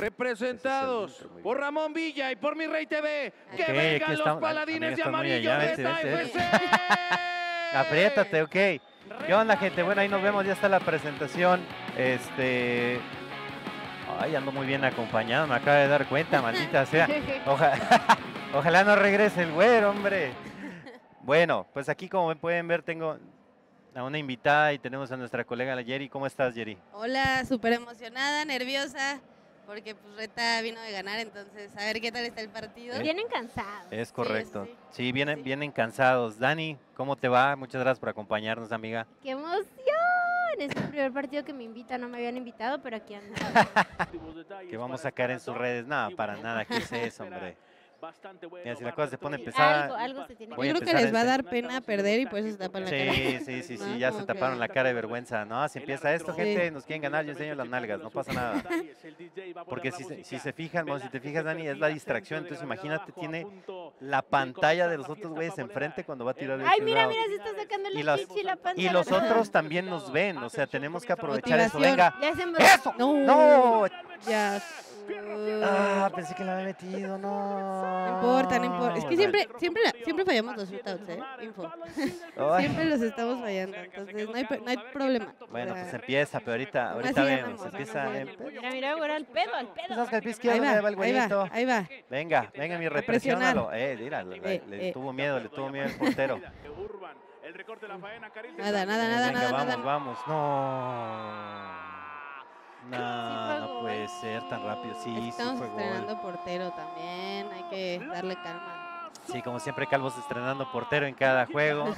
Representados por Ramón Villa y por Mi Rey TV. ¡Que Ok, aquí vengan los estamos. Ah, paladines de amarillo allá, de vete, esta vete, FC! Apriétate, ok. ¿Qué onda, gente? Bueno, ahí nos vemos, ya está la presentación. Este. Ay, ando muy bien acompañado, me acabo de dar cuenta, maldita sea. Oja- Ojalá no regrese el güero, hombre. Bueno, pues aquí como pueden ver tengo a una invitada y tenemos a nuestra colega la Jerry. ¿Cómo estás, Jerry? Hola, súper emocionada, nerviosa, porque pues Reta vino de ganar, entonces a ver qué tal está el partido. Eh, Vienen cansados. Es correcto. sí. Sí, vienen, Sí. vienen cansados. Dani, ¿cómo te va? Muchas gracias por acompañarnos, amiga. ¡Qué emoción! Es el primer partido que me invitan, no me habían invitado, pero aquí ando. Que vamos a sacar en sus redes. Nada, para nada. ¿Qué es eso, hombre? Mira, si la cosa se pone pesada. algo se tiene Voy Yo creo que les va a dar pena perder y por eso se tapan la cara. Sí, sí, sí, sí, ya se taparon la cara de vergüenza. No, si empieza esto, Sí. gente, nos quieren ganar, yo enseño las nalgas, no pasa nada. Porque si, se- si se fijan, bueno, si te fijas, Dani, es la distracción. Entonces, imagínate, tiene la pantalla de los otros güeyes enfrente cuando va a tirar el Ay, mira, mira, se está sacando Y la los- chichi y la panza. Y los otros también nos ven, o sea, tenemos que aprovechar eso. Venga. ¡Eso! No, ¡No! ya. Ah, pensé que la había metido, no. No importa, no importa. Es que siempre, siempre, siempre fallamos los shootouts, ¿eh? Info. Siempre los estamos fallando, entonces no hay, no hay problema. Bueno, pues empieza, pero ahorita, ahorita vemos. Empieza. em-. Mira, mira, güey, al pedo, al Pues pedo. que el pie Ahí izquierdo, va, ya va el ahí va, güerito. ahí va. Venga, venga, mi represiónalo. Eh, mira, le, Eh, le eh. tuvo miedo, le tuvo miedo el portero. Nada, nada, nada, venga, nada, vamos, nada. vamos. No. No, no puede gol. ser tan rápido. Sí, sí Estamos fue gol. estrenando portero también, hay que darle calma. Sí, como siempre, Calvos estrenando portero en cada juego.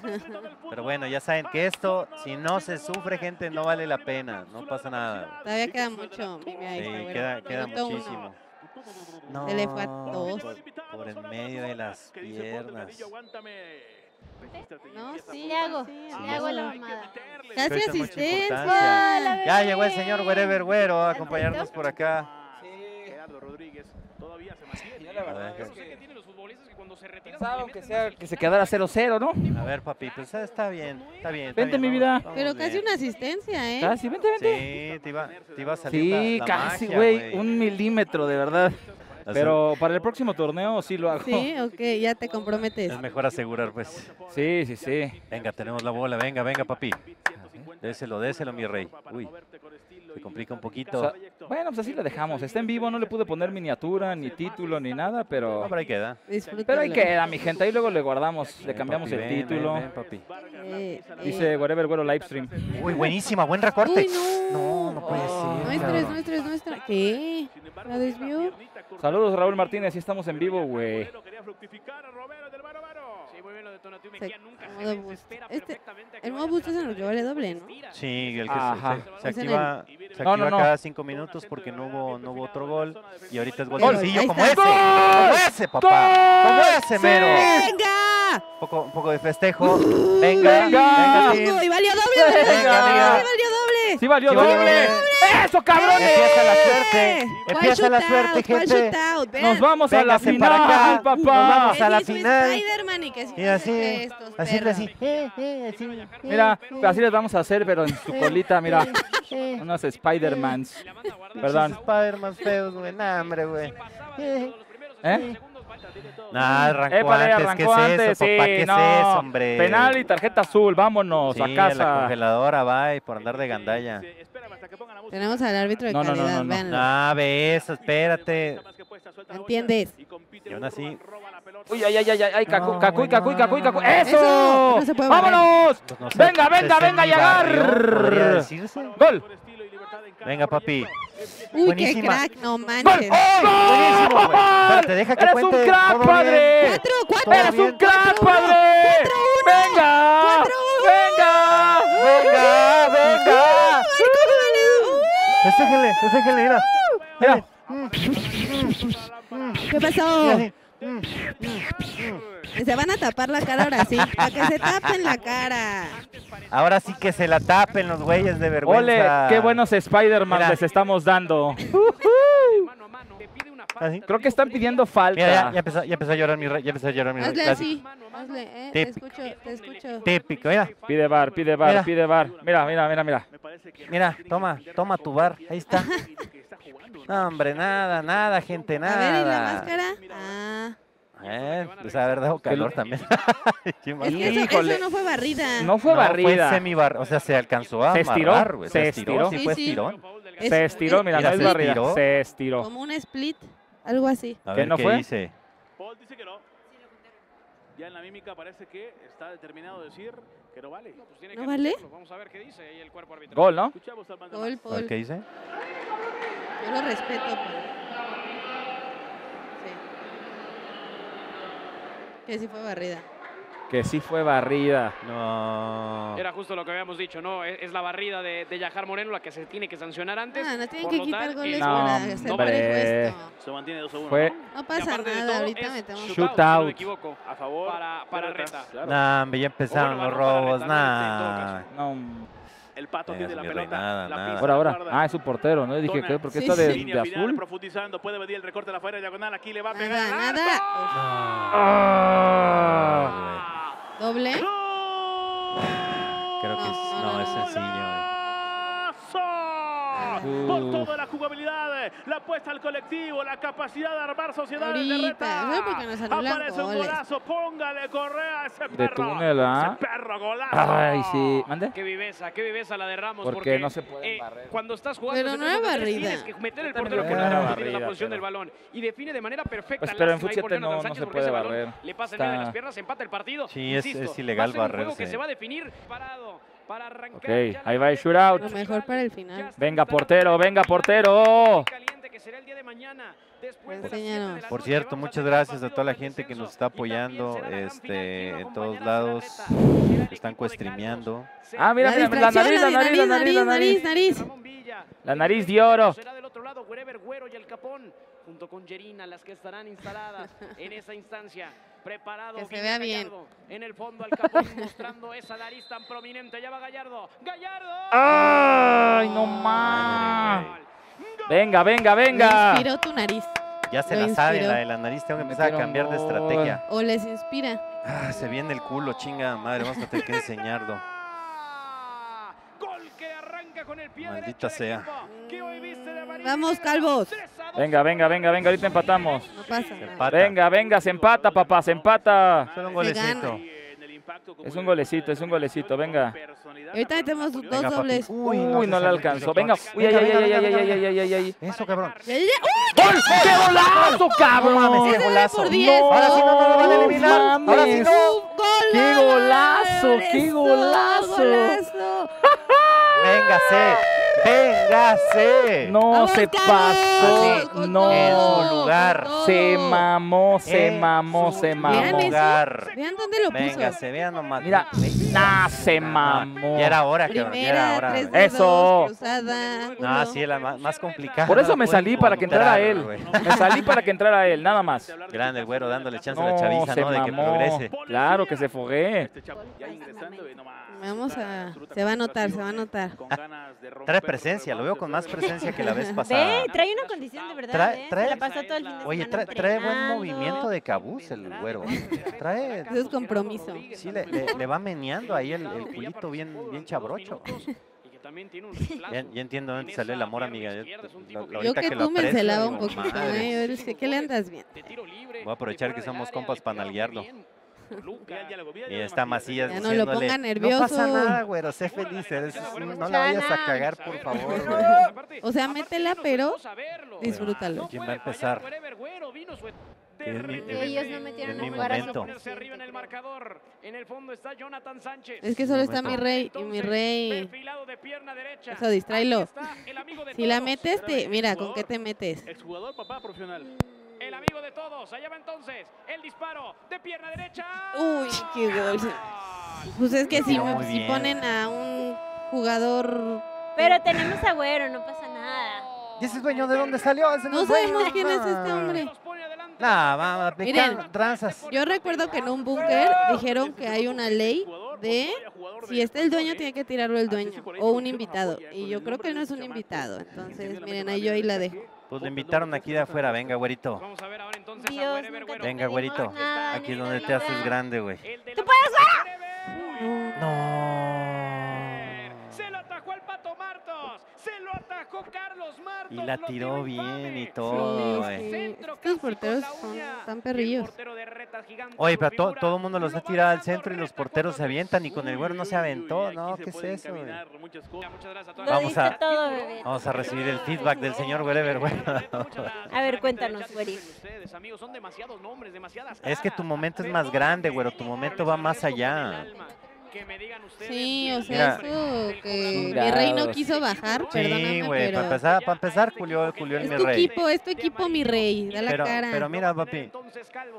Pero bueno, ya saben que esto, si no se sufre, gente, no vale la pena. No pasa nada. Todavía queda mucho, ahí Sí, bueno. queda, queda Minuto uno. muchísimo. No, Se le fue a dos. Por, por en medio de las piernas. No, sí, Le hago, sí, le hago la hazlo. Casi asistencia. Ya llegó el señor Wherever Güero a ¿Ya acompañarnos por acá. Gerardo Rodríguez todavía se mantiene. Yo la verdad es que que tienen los futbolistas que cuando se retiran meten sea que se quedara 0-0, ¿no? A ver, papi, pues ah, está bien, está bien. está Vente, bien, mi vida. Pero casi una asistencia, ¿eh? Casi, vente, vente. Sí, te iba, te iba a salir Sí, la- la casi, güey. Un milímetro, de verdad. Pero para el próximo torneo sí lo hago. Sí, ok, ya te comprometes. Es mejor asegurar, pues. Sí, sí, sí. Venga, tenemos la bola, venga, venga, papi. Déselo, déselo, mi rey. Uy, se complica un O poquito. sea, bueno, pues así lo dejamos. Está en vivo, no le pude poner miniatura, ni título, ni nada, No, pero... pero ahí queda. Pero ahí queda, mi gente. Ahí luego le guardamos, le cambiamos papi, el ven, título. ven, papi. Eh, Dice eh. Whatever Güero Livestream. Uy, buenísima, buen recorte. Uy, no. No, no puede Oh. ser. Nuestra, es nuestra, es nuestra. ¿Qué? ¿La desvió? Saludos, Raúl Martínez. Sí estamos en vivo, güey. Bien lo de Tonatiuh Se- Mejía, nunca se modo boost. desespera Este- perfectamente El modo boost es en pasando el que vale doble, ¿no? Sí, el que se- Ajá. se, se Es en activa, se activa no, no. cada cinco minutos porque no hubo, no hubo otro gol. Y ahorita es gol sencillo como ese. Como ese, papá. Como ese, mero. ¡Venga! Un poco, un poco de festejo. Venga, Venga. ¡Y valió doble! Venga, ¡Sí valió doble! ¡Sí valió Sí valió doble! ¡Eso, cabrones! Empieza la suerte. ¿Cuál Empieza la suerte. Nos vamos a la final. Nos papá. vamos a la final. Spider-Man y así, qué, estos así, así. eh, eh, así, eh, Mira, eh, así les vamos a hacer, pero en su colita, mira. eh. Unos Spider-Mans. Perdón. Spider-Man feos, güey. Nah, hombre, güey. Eh. ¿Eh? Nah, arrancó Épale, antes. ¿Qué arrancó es antes, eso, papá? ¿Qué es eso, hombre? Penal y tarjeta azul, vámonos Sí, a a la casa. congeladora, bye, por andar de gandalla. Tenemos al árbitro de No, no, no, calidad, no, no. véanlo. Ah, ve eso, espérate. ¿Entiendes? Y aún así, Uy, ay, ay, ay, ay, Cacu, No, Cacuy, Cacuy, no, Cacuy, no, Cacuy. no, no. ¡Eso! No se puede. ¡Vámonos! pues no sé, Venga, venga, venga, decirse. ¡Gol! Venga, papi. Uy, qué crack, no ¡Gol! manches. ¡Oh, Buenísimo, güey. gol! Espérate, deja que ¡Eres cuente. un crack, padre! ¡Cuatro, cuatro! ¡Eres un crack, padre! Cuatro, uno. ¡Venga! Cuatro, uno. ¡Venga! Venga, venga. ¡Ay, cómo vale! Festéjenle, festéjenle, mira. Mira. ¿Qué pasó? Se van a tapar la cara ahora sí, para que se tapen la cara. Ahora sí que se la tapen los güeyes de ole, vergüenza. qué buenos Spider-Man les estamos dando. Así. Creo que están pidiendo falta. Mira, ya, ya empezó, ya empezó a llorar mi rey, ya empezó a llorar mi rey. Hazle así, hazle, eh, te Típico. escucho, te escucho. Típico, mira. Pide bar, pide bar, Mira. pide bar. Mira, mira, mira, mira. Mira, toma, toma tu bar, ahí está. No, hombre, nada, nada, gente, A ver, ¿y la nada. máscara? Ah, Eh, pues haber dado calor también. Qué es que eso, no fue barrida. No fue barrida. semibar, o sea, se alcanzó a Se estiró, amarrar, se estiró. sí Sí, fue estirón. Es- Se estiró, mira, Mira, no es se barrida. estiró. Se estiró. Como un split, algo así. A ¿Qué ver no qué fue? dice. Paul dice que no. Ya en la mímica parece que está determinado a decir que no vale. Pues tiene ¿No que vale? anunciarlo. Vamos a ver qué dice ahí el cuerpo arbitral. Gol, ¿no? Escuchamos al mandamás. Paul, A ver Paul. qué dice. Yo lo respeto, Paul. Sí. Que sí fue barrida. Que sí fue barrida. No. Era justo lo que habíamos dicho, ¿no? Es, es la barrida de, de Yajar Moreno la que se tiene que sancionar antes. Ah, no tienen por que quitar tal, goles No, para hacer esto. Se mantiene 2 a 1. Fue- ¿no? No pasa nada, todo, ahorita metemos. shootout, Shootout. si no me equivoco. A favor. Para- para Reta. claro. Nah, ya empezaron Bueno, los robos, Reta, nah. No. El pato tiene la pelota. nada, la nada. Ahora, ahora. Ah, es su portero, ¿no? Dije. ¿qué? ¿por qué Sí, está de, sí. de Línea final, azul? profundizando, puede venir el recorte de la fuera diagonal, aquí le va a pegar. Nada, al nada. Doble. Creo que es, No, no, no, es sencillo. ¡Golazo! Por toda la jugabilidad, la apuesta al colectivo, la capacidad de armar sociedades de Ahorita, reta. ¿sabes por qué nos anulan Aparece un golazo, póngale correa a ese De perro. túnel, ¿ah? Ese perro, golazo. Ay, sí. ¿Mande? Qué viveza, qué viveza la de Ramos. Porque porque no se pueden eh, barrer. Cuando estás jugando, Pero no tres, barrida. Tienes que meter el portero que no no tiene la posición pero- del balón y define de manera perfecta. Pues, pero en Jonathan no- no se puede barrer. Le pasa en medio de las piernas, empata el partido. Sí, es- Insisto, es ilegal va a ser un juego barrerse. que se va a definir parado. Ok, ahí va el shootout. Lo mejor para el final. Venga, portero, venga, portero. Por cierto, muchas gracias a toda la gente que nos está apoyando este, en todos lados. Están. Carlos. Ah, mira, La mira, la nariz, la nariz, la nariz, la nariz. La nariz de oro. Junto con Yerina, las que estarán instaladas en esa instancia. Preparado. Que se bien. En el fondo al Capón mostrando esa nariz tan prominente. Ya va Gallardo. ¡Gallardo! Ay, no más. Venga, venga, Me venga. inspiró tu nariz. Ya se Lo la sabe la de la nariz, tengo que empezar a cambiar de estrategia. O les inspira. Ah, se viene el culo, chinga madre, vamos a tener que enseñarlo. Gol que arranca con el pie Maldita derecho sea. equipo, Vamos, calvos. Venga, venga, venga, venga, ahorita empatamos. No pasa Se nada. empata. Venga, venga, se empata, papá, se empata. Solo un golecito. Es un golecito, es un golecito, venga. Ahorita metemos dos Venga, dobles. Uy, Uy, se no le alcanzó. Venga, uy, ay, ay, ay, ay, ay, ay, ay, ay, ay. Eso, cabrón. ¡Gol! ¡Qué golazo, No cabrón! mames, qué golazo. Ahora sí no nos lo van a eliminar. Ahora sí mames. no. ¡Gol! ¡Qué golazo, qué golazo. Véngase. Véngase. No se pasó, no. En su lugar. Se mamó, se mamó, se Vean mamó. lugar. Vean dónde lo puso. Véngase, vean nomás. Mira, nah, se mamó. Ya era hora, cabrón. Ya era hora. tres güey. de Eso. No, sí, la más, más complicada. Por eso me salí para que entrara él. Me salí para que entrara él, nada más. Grande el güero dándole chance a la chaviza, se ¿no? De que progrese. Claro que se fogué. Este chavo ya ingresando y no más. Vamos a- se va a notar, se va a notar. Trae presencia, lo veo con más presencia que la vez pasada. Ve, trae una condición de verdad, Trae- ¿eh? trae- Se la pasó todo el fin de Oye, trae, trae buen movimiento de cabuz el güero. Trae, Eso es compromiso. sí, le, le- le va meneando ahí el, el culito bien, bien chabrocho. Y que también tiene un. Ya, ya entiendo dónde salió el amor, amiga. Que- Yo ahorita que lo tú me celaba un poquito. ¿eh? Yo que le andas bien. Voy a aprovechar que somos compas para nalguearlo. Toluca. Y está Macías. Ya no lo ponga No nervioso". pasa nada, güero, sé feliz. eres- no la vayas a cagar, por favor, güey. O sea, métela, pero disfrútalo. ¿Quién va a empezar? Es mi- Ellos no metieron es mi a jugar a ponerse arriba en el marcador. En el fondo está Jonathan Sánchez. Es que solo está mi rey y mi rey. De pierna derecha. Eso, distráelo. Si la metes, te, mira, ¿con qué te metes? Exjugador, papá profesional. El amigo de todos. Allá va entonces el disparo de pierna derecha. Uy, qué gol. Pues es que si, me- si ponen a un jugador... Pero tenemos a Güero, no pasa nada. ¿Y ese dueño de dónde salió? Ese No dueño. sabemos quién es este Nah. hombre. Nah, va, va, Miren, tranzas. Yo recuerdo que en un búnker dijeron que hay una ley de si está el dueño tiene que tirarlo el dueño o un invitado. Y yo creo que él no es un invitado. Entonces, miren, ahí yo ahí la dejo. Pues le invitaron aquí de afuera, venga, güerito. Vamos a ver ahora entonces a Dios, Wherever nunca Güero. Venga, güerito. nada, Aquí es donde de te haces grande, güey. El ¡Tú puedes, No. Se lo atajó al Pato Martos. Se lo atajó Carlos Martos. Y la tiró bien y todo, Sí, güey. sí. Centro Estos porteros son tan Y el perrillos. portero de Oye, pero to- todo el mundo los Lo ha tirado al centro y los porteros se avientan y con el güero no se aventó. No, ¿qué es eso. Vamos a-. Vamos a recibir el feedback del señor Wherever, güey. A ver, cuéntanos, güeri. Es que tu momento es más grande, güero. Tu momento va más allá. Que me digan ustedes Sí, o sea, Mira. eso que mi rey no quiso bajar, Sí, perdóname, güey. Para empezar, para empezar, Julio, Julio es mi tu rey. equipo, es tu equipo, mi rey, da la Pero, cara. pero mira, papi,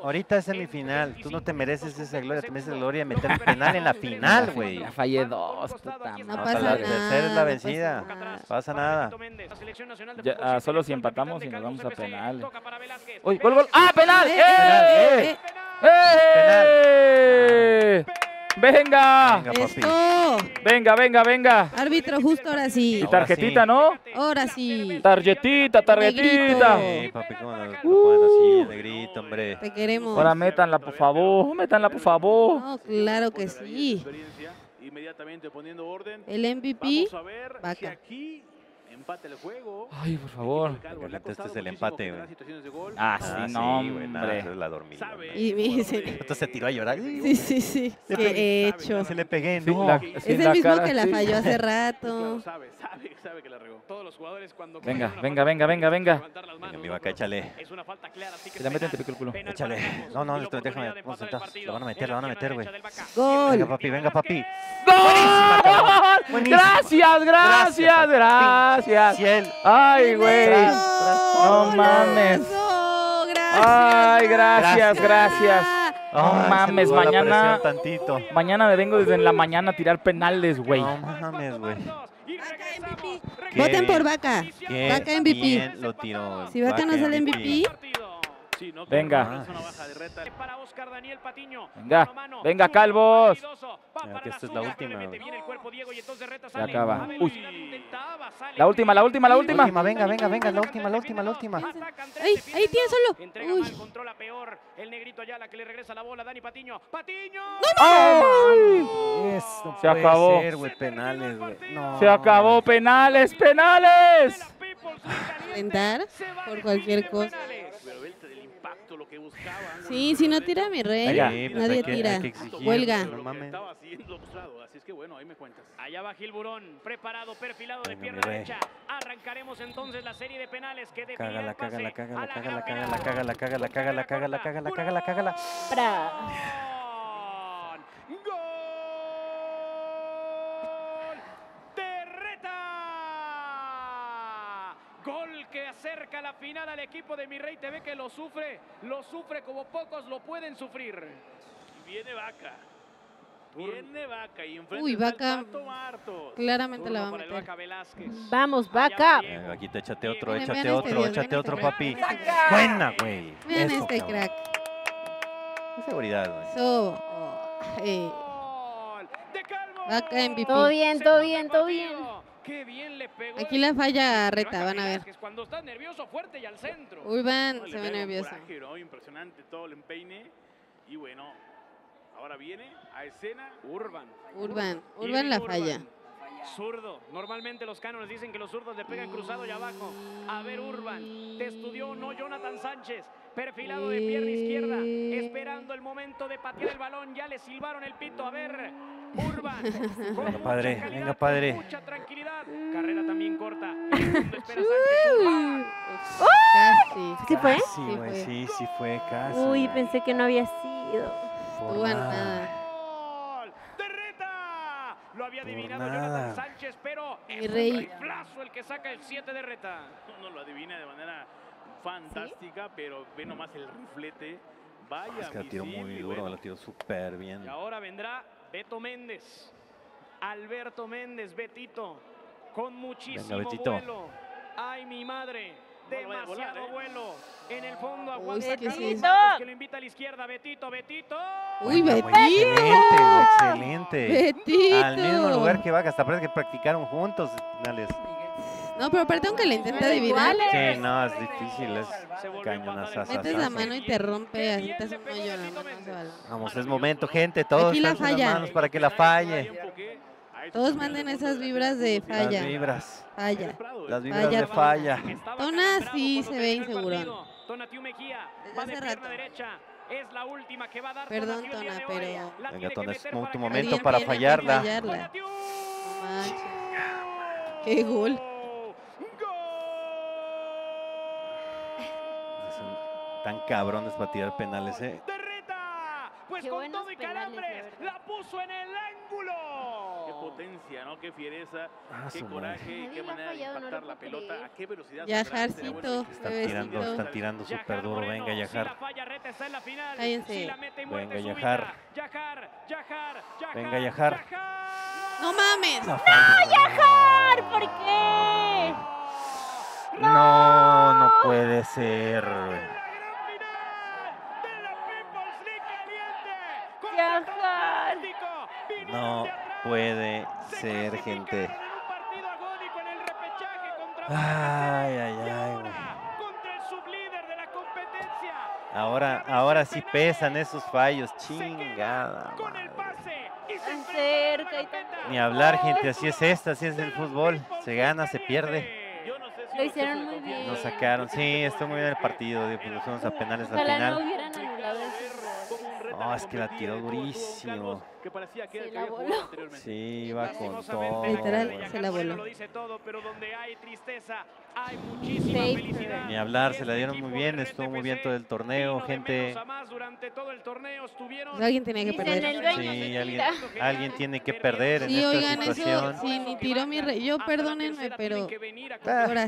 ahorita es semifinal. Tú no te mereces esa gloria, te mereces la gloria de meter el penal en la final, güey. Ya fallé dos, puta no No, pasa la nada. tercera es la no vencida. pasa nada. Pasa nada. Ya, ah, solo si empatamos y nos vamos a penales. Uy, gol, gol. ¡Ah, penal! Eh, ¡Eh! eh, eh, ¡Eh! ¡Venga! Venga, papi. Esto. Venga, venga, venga. Árbitro justo ahora sí. Y tarjetita, sí. ¿no? Ahora sí. Tarjetita, tarjetita. Sí, papi, ¿cómo lo, lo ponen así, negrito, hombre? Te queremos. Ahora métanla, por favor. Métanla, por favor. No, claro que sí. Inmediatamente poniendo orden. El MVP. Vamos a ver si Vaca. Aquí empate el juego. Ay, por favor. Este es el empate, güey. Ah, Ah, sí, no, güey, nada, hombre. la ¿no? Y me dice- Entonces se tiró a llorar. Sí, sí, sí. ¿Qué he hecho? Se le pegué, Sí, ¿no? la- Es sí, Es la el mismo cara, que la sí. falló hace Claro, rato. sabe, sabe, sabe que la regó. Todos los jugadores cuando Venga, venga, falta venga, venga, venga. Venga, mi ¿no? vaca, échale. Es una falta clara, así que Si la meten, te pico el culo. Échale. No, no, déjame, vamos partido. Lo van a meter, lo van a meter, güey. Gol. Venga, papi, venga, papi. ¡Gol! Buenísima. Gracias, gracias, gracias. Ciel. Ay, güey. No mames. ¡Eso! Gracias. Ay, gracias, gracias. No se mames, mañana- tantito. Mañana me vengo desde en la mañana a tirar penales, güey. No mames, güey. Vaca. MVP. Voten por. Vaca. Vaca MVP. bien lo tiró. Si Vaca no sale MVP, Partido. Sí, no, Venga. Venga, venga, calvos. que esta es la última, le mete güey. bien el cuerpo Diego y entonces Reta Se acaba. Uy. La última, la última, la última. Última, venga, venga, venga, la última, la última, la última. Defienden ¡Ahí tiene solo! Uy. controla peor. El negrito Ayala que le regresa la bola. Dani Patiño. ¡Patiño! ¡Ay! Eso Se acabó. Penales. Se acabó, penales, penales. Intentar por cualquier cosa. Lo que buscaban. Sí, si no tira mi rey. Sí, pues nadie hay que- hay tira. que exigir, Huelga. No Lo que mames. estaba haciendo mostrado. Así es que bueno, ahí me cuentas. Allá va Gilburón, preparado, perfilado de pierna derecha. Arrancaremos entonces la serie de penales que definirá Cágala, el pase cágala, cágala, cágala, cágala, final. cágala, cágala, cágala, cágala, cágala, cágala, cágala. Bra. ¡Gol! ¡Gol! ¡De Reta! Gol que al equipo de Mi Rey TV que lo sufre, lo sufre como pocos lo pueden sufrir. Y viene Vaca. Viene Vaca y enfrente Uy, Vaca. Pato Martos. Claramente la va a Turno meter. Vaca. Vamos, vaca. Diego. Venga, Vaquita, échate otro, échate este otro, échate otro, este papi. Buena, güey. Vean Eso, este cabrón. crack. Qué seguridad, güey. So, eh. Vaca MVP. Todo bien, todo bien, todo bien. Qué bien le pegó. Aquí la falla Reta, van a ver. Velázquez, Cuando estás nervioso, fuerte y al centro. Urban No, se ve nervioso. coraje, ¿no? Impresionante todo el empeine. Y bueno, ahora viene a escena. Urban. Urban, Urban la falla. Zurdo. Normalmente los cánones dicen que los zurdos le pegan cruzado y abajo. A ver, Urban. Te estudió no Jonathan Sánchez. Perfilado de pierna izquierda. Esperando el momento de patear el balón. Ya le silbaron el pito. A ver, Urban. con mucha padre, calidad, venga, con padre. Mucha tranquilidad. Carrera también corta. Casi. ¿Sí fue? Sí, fue. sí, sí fue casi. Uy, pensé que no había sido. Por Estuvo a nada. Lo había adivinado nada. Jonathan Sánchez, pero es el que saca el 7 de Reta. No lo adivina de manera fantástica, pero ve nomás el riflete. Vaya Es que la tiró muy duro, bueno, la tiró súper bien. Y ahora vendrá Beto Méndez. Alberto Méndez, Betito, con muchísimo Betito. vuelo. ¡Ay, mi madre! No a Demasiado volar, ¿eh? vuelo. En el fondo Uy, aguanta es que sí Carlos es- Santos, que lo invita a la izquierda. Betito, Betito. Uy, Betito. Excelente, excelente. Betito. Al mismo lugar que Vaca, hasta parece que practicaron juntos finales. No, pero aparte aunque le intenta Son adivinar. Sí, no, es difícil, es cañonazazo. metes la mano y te rompe, así te hace un hoyo la mano. Vamos, es momento, gente, todos Aquí la están en falla. las manos para que la falle. Todos manden esas vibras de la falla. Las vibras. Falla. Las vibras Falla. de falla. Tona sí se ve partido. Tonatiu Mejía Desde va de hace pierna rato. derecha. Es la última que va a dar Perdón, Tona, pero- Venga, Tona, es tu- momento para fallarla. fallarla. Tonatiu. No manches. Qué gol. Son tan cabrones para tirar penales, ¿eh? De. Pues Qué con buenos todo y penales, la calambres la puso en el ángulo. Qué potencia, ¿no? Qué fiereza, Ah, qué coraje, qué manera de fallado, no lo impactar la puedo pelota, a qué velocidad. Ya, saldrá, sería bueno Jarcito, que- Están bebecito. tirando, están tirando súper duro. Venga, si la Yajar. falla, Reta está en la final. Cállense. Si la mete y muerte Venga. Yajar. Yajar, Yajar, Yajar, Venga, Yajar. Yajar. No mames. No falla. ¿Por qué? No, no puede ser. La gran final de la People's League caliente. Con Yajar. Atlético. Vinieron No de puede Se ser, gente. Ay, ay, ay, ahora güey. contra el sublíder de la competencia. Ahora, ahora sí pesan esos fallos. Chingada. Madre. Ni hablar, gente. Así es esta, así es el fútbol. Se gana, se pierde. Lo hicieron de muy bien. Nos sacaron. Sí, estuvo muy bien el partido. digo, Pues a penales al final. No, que es que la tiró durísimo. Que parecía que era Se el que la había voló. jugado anteriormente. Sí, iba con todo. Literal, carrera de güey. se Yajar la Moreno voló. lo dice todo, pero donde hay tristeza, hay muchísima Fake. felicidad. Ni hablar, se la dieron muy bien, estuvo muy bien todo el torneo, gente. alguien tenía que perder. Sí, alguien, tiene que perder en Sí, esta oigan, eso situación. sí, ni tiró mi rey. Yo, perdónenme, pero Ah.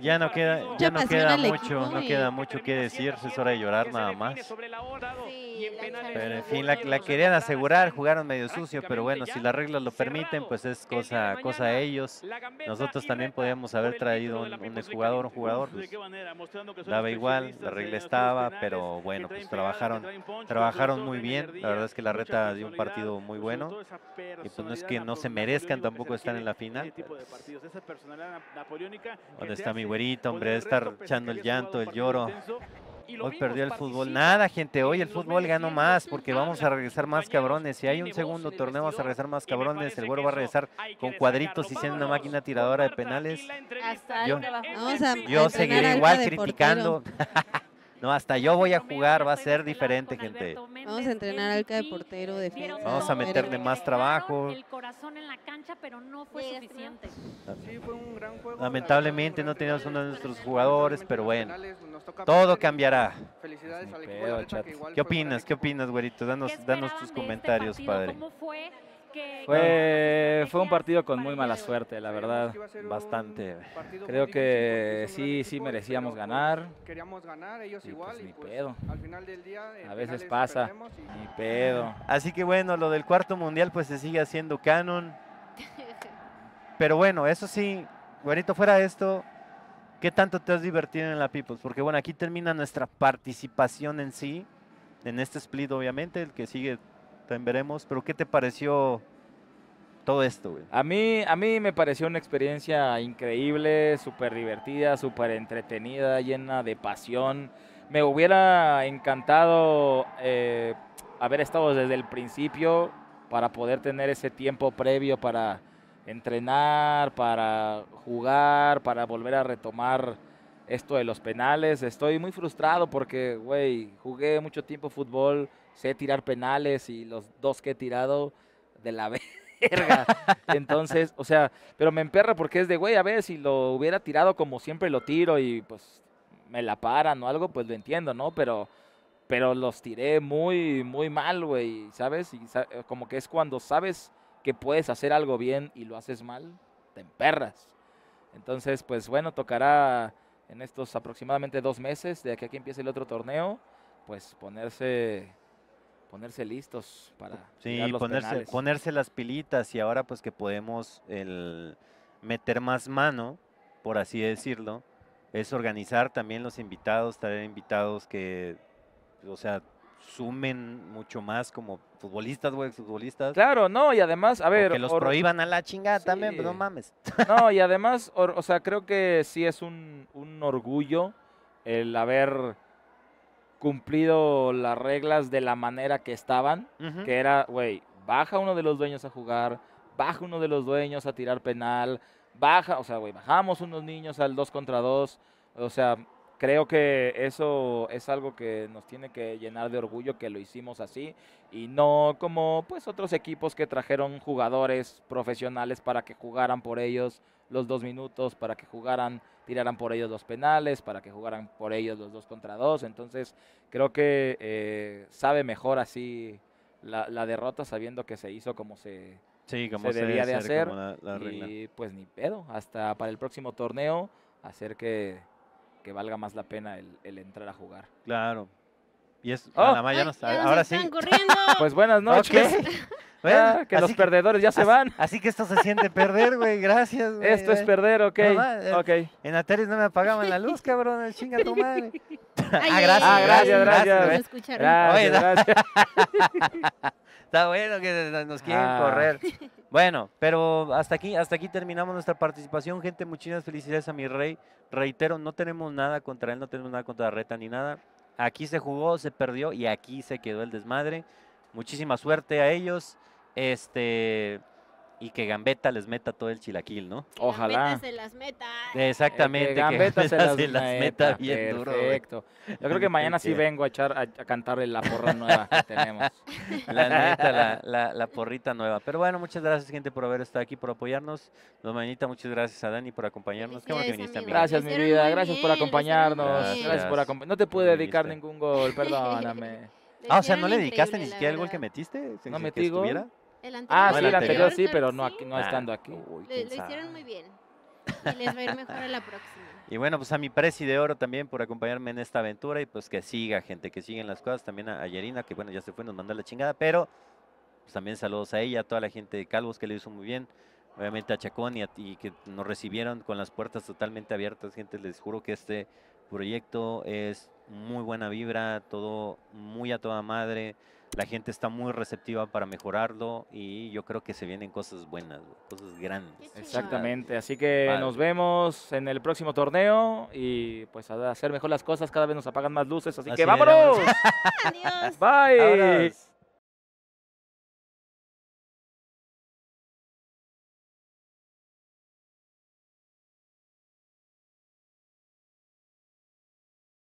Ya no queda, ya no queda mucho, no queda mucho que decir, es hora de llorar nada más. Sí, Pero en fin, la, la querían asegurar, jugaron medio sucio, pero bueno, si las reglas lo permiten, pues es cosa, cosa de ellos. Nosotros también podíamos haber traído un, un exjugador, un jugador, ¿De pues, daba igual, la regla estaba, pero bueno, pues trabajaron, trabajaron muy bien. La verdad es que la reta dio un partido muy bueno. Y pues no es que no se merezcan tampoco estar en la final. ¿Dónde está mi güerito, hombre? el De estar echando el llanto, el partido Hoy perdió el fútbol. Nada, gente, hoy el fútbol ganó más porque vamos a regresar más cabrones. Si hay un segundo torneo, vamos a regresar más cabrones. El güero va a regresar con cuadritos y siendo una máquina tiradora de penales. Hasta Yo- Yo seguiré igual criticando. no, hasta yo voy a jugar, va a ser diferente, gente. Vamos a entrenar al de portero, defensa. Vamos a meterle más trabajo. El corazón en la cancha, pero no fue Llegas, ¿no? suficiente. Sí, fue un gran juego. Lamentablemente no teníamos uno de nuestros jugadores, pero bueno, Todo cambiará. Felicidades al equipo pedo, de Reta, chat. que igual ¿Qué opinas? ¿Qué opinas, güerito? Danos, ¿Qué danos tus este comentarios, padre. ¿Cómo fue? ¿Qué- Fue, un partido con muy mala suerte, la verdad. Bastante. Creo que sí, sí merecíamos ganar. Queríamos ganar, ellos igual. pues, y ni pues, pedo. Al final del día. en A veces pasa. Ni pedo. Así que bueno, lo del cuarto mundial pues se sigue haciendo canon. Pero bueno, eso sí, güerito, fuera de esto, ¿qué tanto te has divertido en la Peoples? Porque bueno, aquí termina nuestra participación en sí, en este split obviamente, el que sigue también veremos, pero ¿qué te pareció todo esto? A mí, a mí me pareció una experiencia increíble, súper divertida, súper entretenida, llena de pasión. Me hubiera encantado eh, haber estado desde el principio para poder tener ese tiempo previo para entrenar, para jugar, para volver a retomar esto de los penales. Estoy muy frustrado porque, güey, jugué mucho tiempo fútbol, sé tirar penales y los dos que he tirado de la verga. Entonces, o sea, pero me emperra porque es de, güey, a ver, si lo hubiera tirado como siempre lo tiro y pues me la paran o algo, pues lo entiendo, ¿no? Pero, pero los tiré muy, muy mal, güey, ¿sabes? Y eh, como que es cuando sabes que puedes hacer algo bien y lo haces mal, te emperras. Entonces, pues bueno, tocará en estos aproximadamente dos meses, de aquí a que empiece el otro torneo, pues ponerse, ponerse listos para Sí, los ponerse, penales. ponerse las pilitas y ahora pues que podemos el, meter más mano, por así decirlo, es organizar también los invitados, traer invitados que, o sea, sumen mucho más como futbolistas, güey, futbolistas. Claro, no, y además, a o ver, que los prohíban a la chingada también, pues no mames. no, y además, o sea, creo que sí es un, un orgullo el haber cumplido las reglas de la manera que estaban, que era, güey, baja uno de los dueños a jugar, baja uno de los dueños a tirar penal, baja, o sea, güey, bajamos unos niños al 2 contra 2, o sea, creo que eso es algo que nos tiene que llenar de orgullo que lo hicimos así y no como pues otros equipos que trajeron jugadores profesionales para que jugaran por ellos los dos minutos, para que jugaran, tiraran por ellos los penales, para que jugaran por ellos los dos contra dos. Entonces creo que eh, sabe mejor así la, la derrota sabiendo que se hizo como se, Sí, como se se debía de hacer. la- la y pues ni pedo, hasta para el próximo torneo, hacer que, que valga más la pena el, el entrar a jugar. Claro. Y es, Oh. la ma- ya Ay, nos- ya nos ahora sí. están corriendo. Pues buenas noches. Que los perdedores ya se así- van. Así que esto se siente perder, güey. Gracias, güey. Esto es perder, ok. Eh, Ok. En Ateris no me apagaban la luz, cabrón. Chinga tu madre. Ay, ah, gracias, Ah, gracias, gracias. escucharon. Gracias. Está bueno que nos quieren Ah. correr. Bueno, pero hasta aquí, hasta aquí terminamos nuestra participación, gente. Muchísimas felicidades a mi rey. Reitero, no tenemos nada contra él, no tenemos nada contra Reta ni nada. Aquí se jugó, se perdió y aquí se quedó el desmadre. Muchísima suerte a ellos. Este y que Gambetta les meta todo el chilaquil, ¿no? Que Ojalá. Gambetta se las meta. Exactamente. Eh, que Gambetta se las, meta meta, bien duro, güey. Perfecto. Yo creo que mañana sí Que- vengo a echar a, a cantarle la porra nueva que tenemos. La neta, la, la- la porrita nueva. Pero bueno, muchas gracias, gente, por haber estado aquí, por apoyarnos. Nos manita, muchas gracias a Dani por acompañarnos. Qué bueno que viniste. Gracias, mi vida. Gracias por acompañarnos. Gracias por acompañarnos. No te pude dedicar ningún gol, perdóname. Ah, o sea, ¿no le dedicaste ni siquiera el gol que metiste? ¿Se- ¿No que metí gol? Ah, sí, el anterior sí, pero no, aquí, no Ah, estando aquí. uy, Lo, hicieron muy bien. Y les va a ir mejor a la próxima. Y bueno, pues a mi Presi de Oro también por acompañarme en esta aventura y pues que siga, gente, que siguen las cosas. También a, Yerina, que bueno, ya se fue, nos mandó la chingada, pero pues también saludos a ella, a toda la gente de Calvos que le hizo muy bien. Obviamente a Chacón y, a ti que nos recibieron con las puertas totalmente abiertas, gente. Les juro que este proyecto es muy buena vibra, todo muy a toda madre. La gente está muy receptiva para mejorarlo y yo creo que se vienen cosas buenas, cosas grandes. Exactamente, así que Padre. nos vemos en el próximo torneo y pues a hacer mejor las cosas, cada vez nos apagan más luces, así, Así que vámonos. Adiós. Bye. Vámonos.